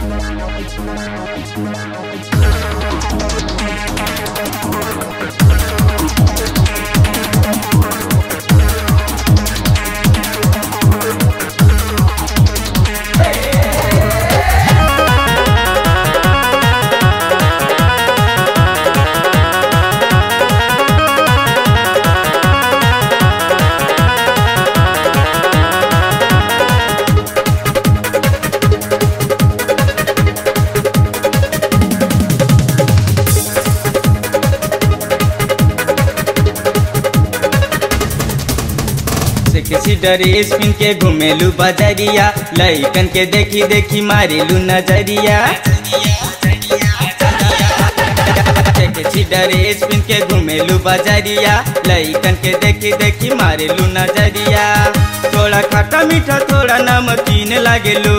Thank you. किसी dress pin के घुमेलू बजरिया, लइकन के देखी देखी मारेलू नज़रिया। किसी ड्रेस पिन के घुमेलू बजरिया, लइकन के देखी देखी मारेलू नज़रिया। थोड़ा खट्टा मीठा, थोड़ा नमकीन लागेलू।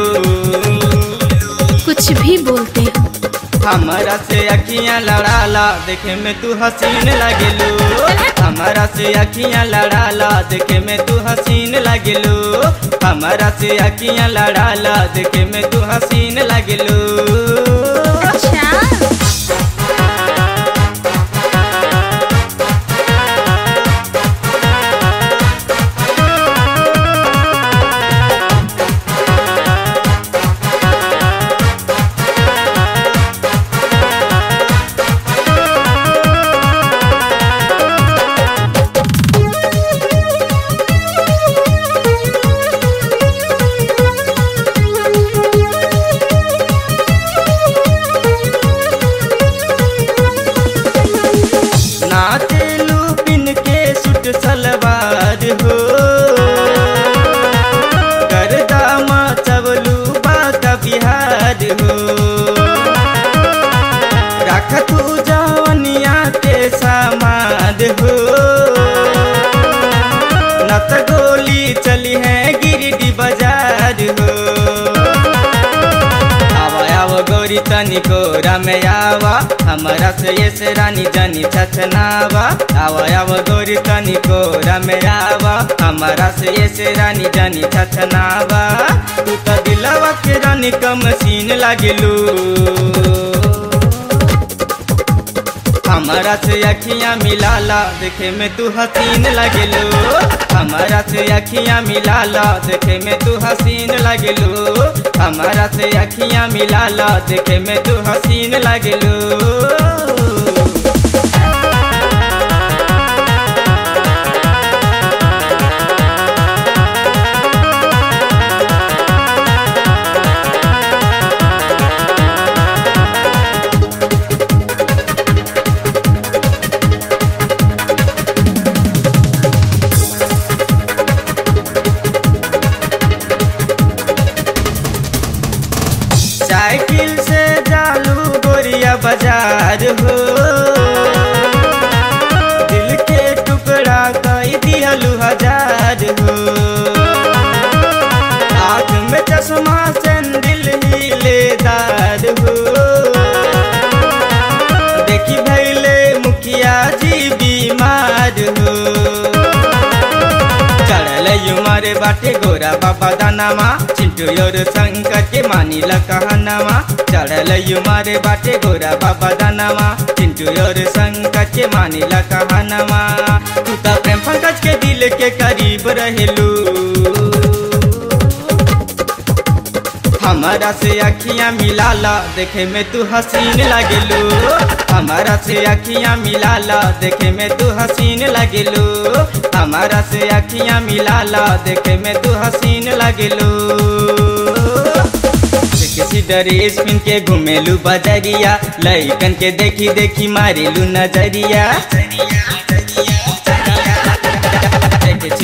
कुछ भी बोलते हमारा से लड़ा ला देखे में तू हसीन लगेलू। हमारा से लड़ा ला देखे में तू हसीन लगेलू। हमारा से लड़ा ला देखे में तू हसीन लगेलू। रख तू जवनिया के समाद हो। नत गोली चली है आवा गौरी तनी को रमयावा हमारा से ये से रानी जानी छछनावा आवा आवा, गौरी तनी को रमयावा हमारा से ये से रानी जानी छछनावा तू तो दिलवा के रानी कम सीन लागेलू। हमारा से अखियाँ मिलाला देखे में तू हसीन लगेलू। हमारा से अखियाँ मिलाला देखे में तू हसीन लगेलू। हमारा से अखियाँ मिला ला देखे में तू हसीन लगेलू। साइकिल से जालू गोरिया बाज़ार हो। युमारे बाटे गोरा बाबा दानामा चिंटू और शंकर के मानी कहनामा चढ़ल युमारे बाटे गोरा बाबा दानामा चिंटू और शंकर के मानी कहनामा तू तो प्रेम पंकज के दिल के करीब रहेलू हमारा से अखियाँ मिलाला, देखे में तू हसीन लगेलू। हमारा से अखियाँ मिलाला, देखे में तू हसीन लगेलू। हमारा से अखियाँ मिलाला, देखे में तू हसीन लगेलू। किसी ड्रेस पिन के घूमेलू बजरिया, लइकन के देखी देखी मारेलू नज़रिया।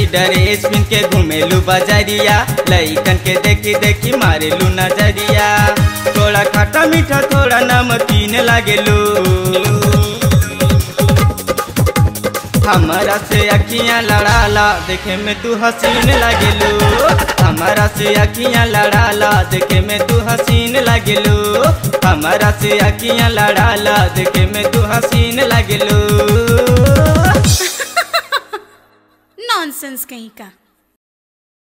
किसी ड्रेस पिन के घुमेलू बजरिया। लइकन के देखी देखी मारेलू नज़रिया। थोड़ा खट्टा मीठा, थोड़ा नमकीन लागेलू। हमारा से अखियाँ लड़ाला, देखे में तू हसीन लगेलू। हमारा से अखियाँ लड़ाला, देखे में तू हसीन लगेलू। हमारा से अखियाँ लड़ाला, देखे में तू हसीन लगेलू। नॉनसेंस कहीं का।